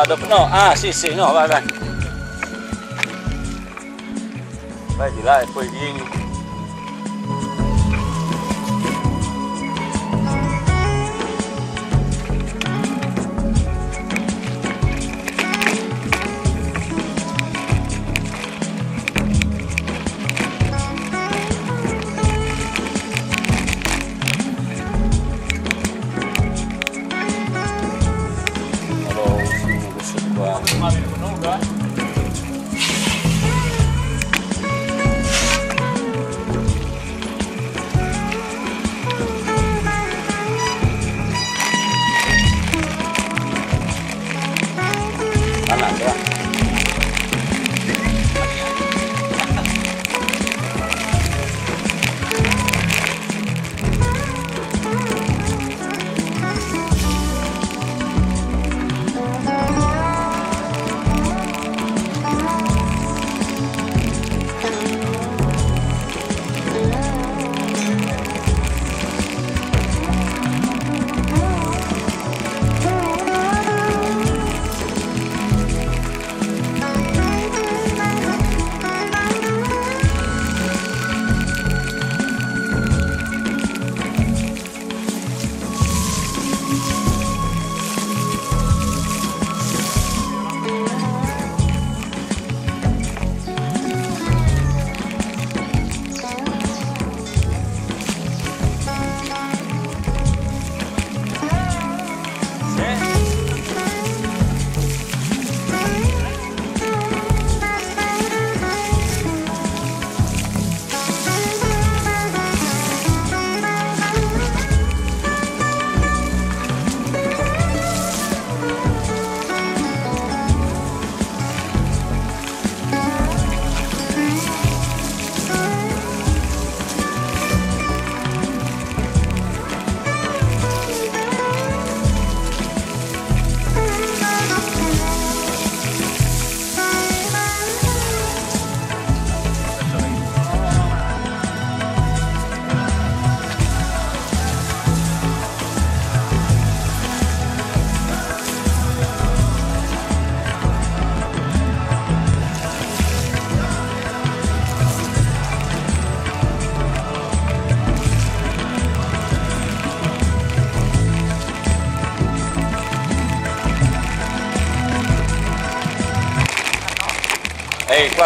Vado, no, ah sì sì, no, vai vai. Vai di là e poi vieni.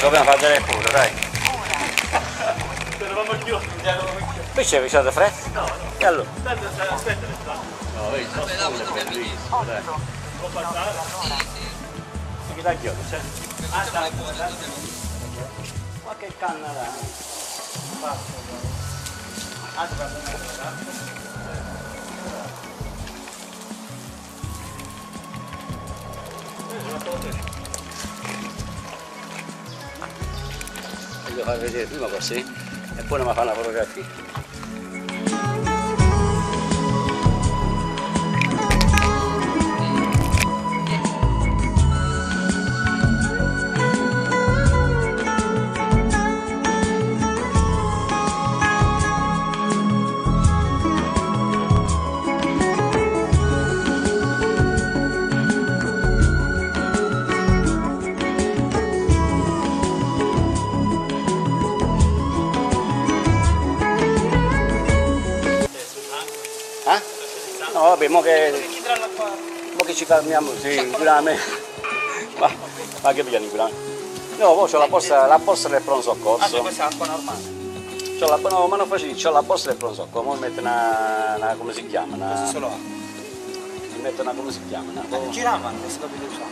Qua dobbiamo fare delle pure, dai. Eravamo chiusi, eravamo chiusi. Qui c'è c'è freddo? No, no, E allora? aspetta, aspetta, aspetta. No, vedi, là vado bellissimo. dai. Può passare? Sì, sì. Chi dà chiodo, c'è? Ah, dai, buono, dobbiamo- Qualche canna là. Voglio far vedere prima così e poi. Ci calmiamo, sì, sicuramente. Ma, ma che pigliano sicuramente? No, poi c'ho la borsa, la borsa del pronto soccorso. questa è acqua normale. C'ho la, no, ma non faccio, c'ho la borsa del pronto soccorso, mo mi mette una, una, come si chiama? Una, Solo acqua. mi mette una, come si chiama? Una, oh, Giravano questo dopo usare.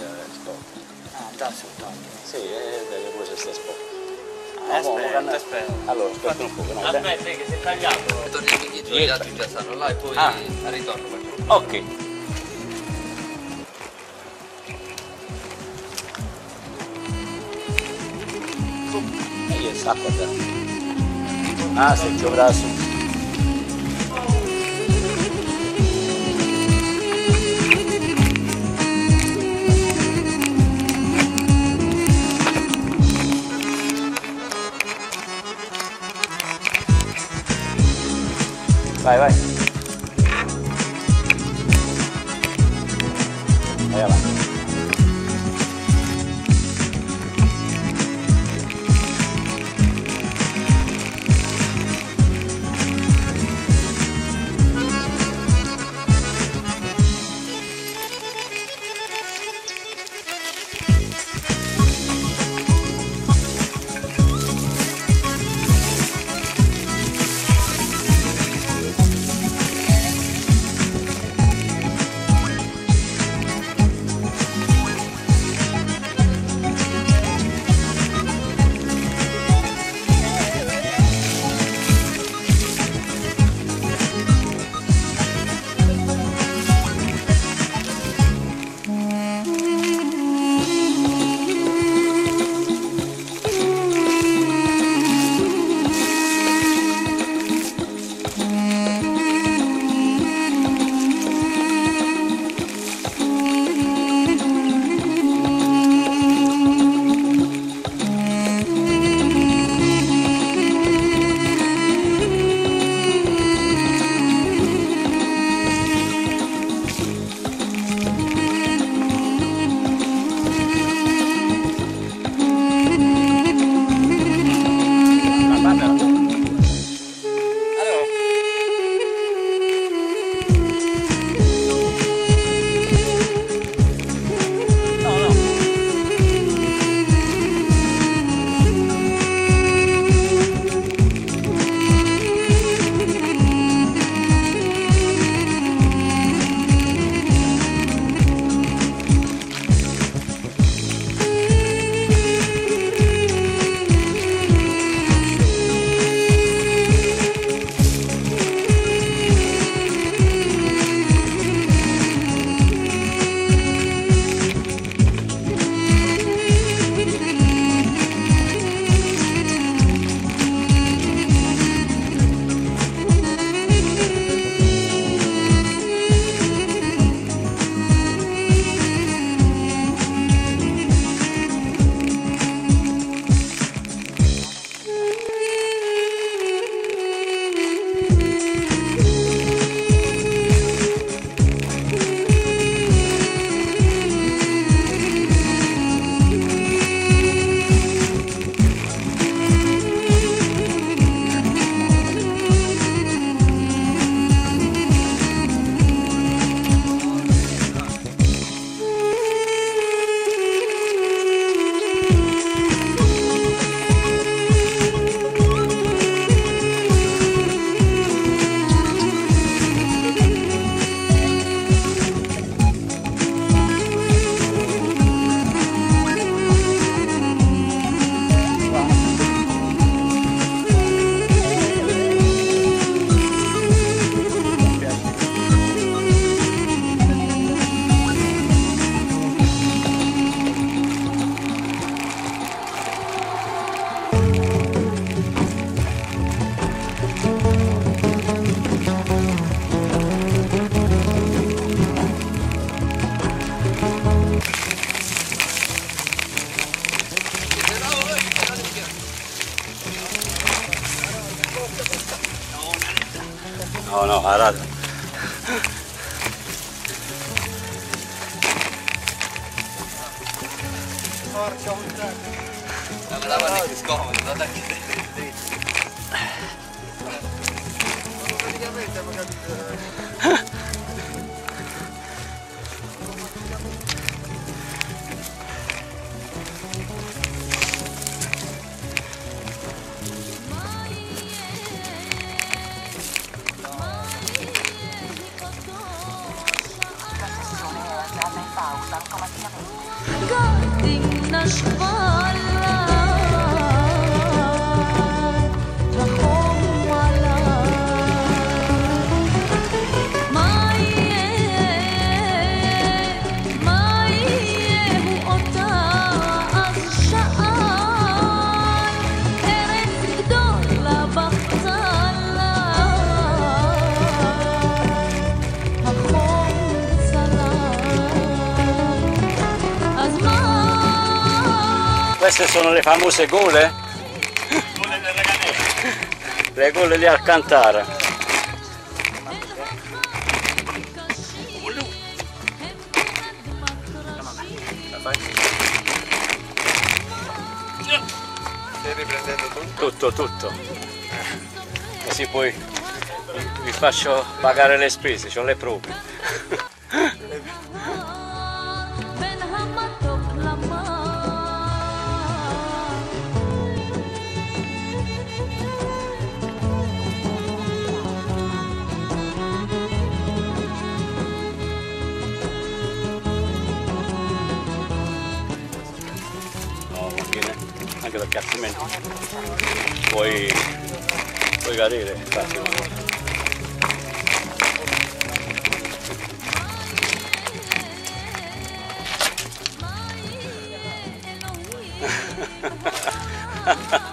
eh. Ah, da soltanto. Sì, eh, deve pure se stai sporco. Eh, aspetta, aspetta. Allora, aspetta un po', no. Aspetta, che si è tagliato. Torniamo indietro, gli altri già stanno là e poi Ah. ritorno. Ok. E io stacco da. Ah, se ci Não, não, arada. Marca un track. Dá-me, dá-me ali, escorre, dá daqui dentro. Go! Ding nasz wolny Queste sono le famose gole? Le gole di Alcantara. Stai riprendendo tutto? Tutto, tutto. Così poi vi faccio pagare le spese, ce le prove. perché altrimenti puoi, puoi cadere. Infatti. Ha.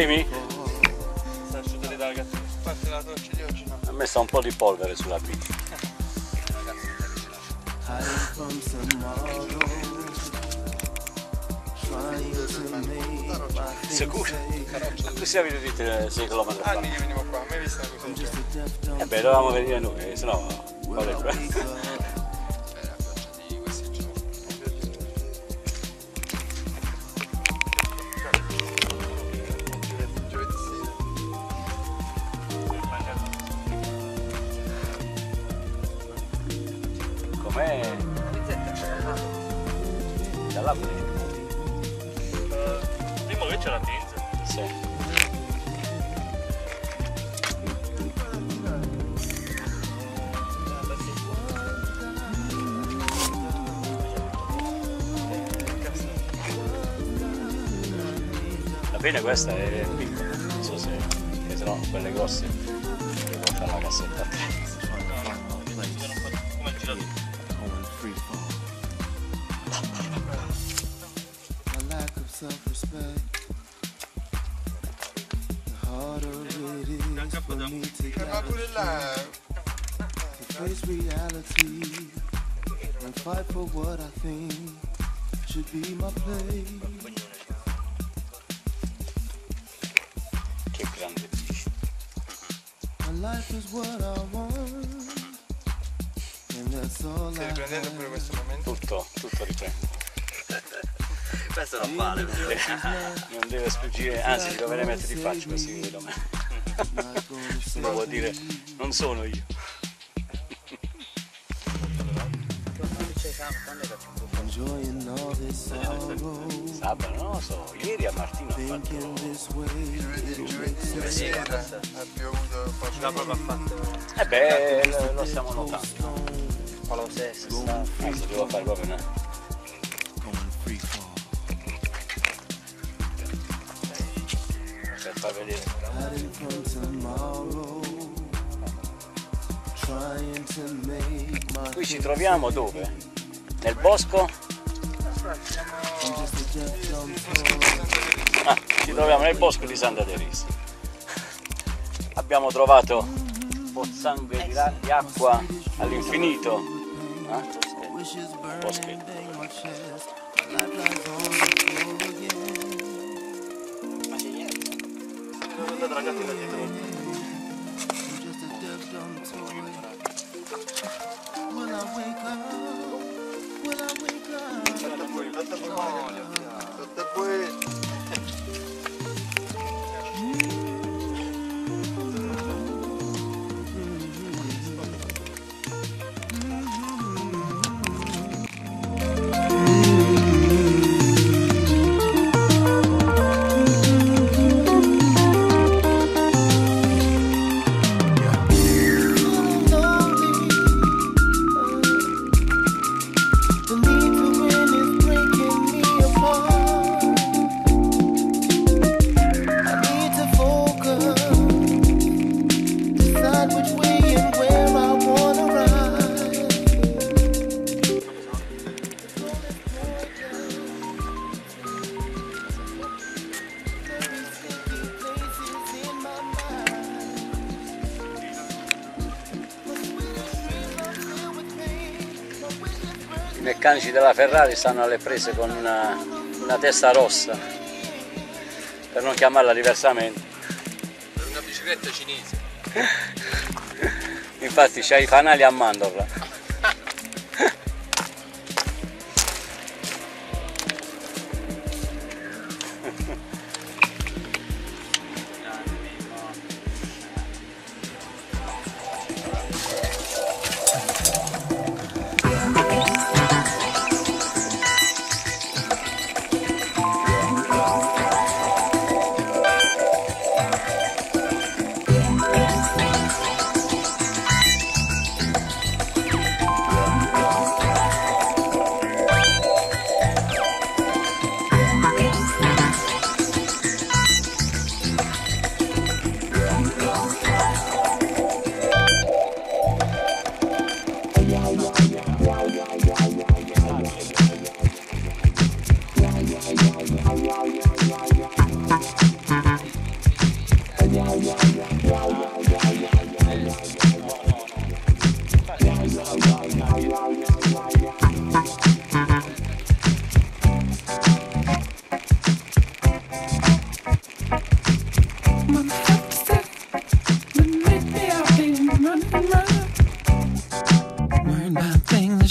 Problemi? Sta asciugando cazzo. Parte la doccia di oggi no. A me sta un po' di polvere sulla bici. Sicuro? Tu sei venuto 6 km fa. Anni che venivo qua, mai vista una cosa del genere. Eh beh, dovevamo venire noi, sennò qual. È Pena questa è piccola, non so se, se no quelle grosse devo fare la cassetta. A to Ma pure là to face reality and fight for what I think should be my place. And that's all stai riprendendo pure questo momento. Tutto, tutto riprende. Questo non vale Non deve sfuggire, anzi dovrei mettere in faccia così vedo me. Not gonna say Devo dire, non sono io. Sabato, non lo so, ieri a Martino Thinking fatto... it'll make sense. Ha piovuto forse. Eh beh, lo, lo stiamo notando. Stone, Anzi, devo fare proprio una... per far vedere. Qui ci troviamo dove? Nel bosco? Ah, ci troviamo nel bosco di Santa Teresa. Abbiamo trovato pozzanghe di, di acqua all'infinito. Eh? Wishes burn Bosche. and bang my chest. My life lies on the floor again. I'm just a deaf dumb toy. Will I wake up? Will I wake up? Sotto della Ferrari stanno alle prese con una, una testa rossa, per non chiamarla diversamente. per una bicicletta cinese. Infatti c'ha i fanali a mandorla.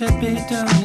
should be doing.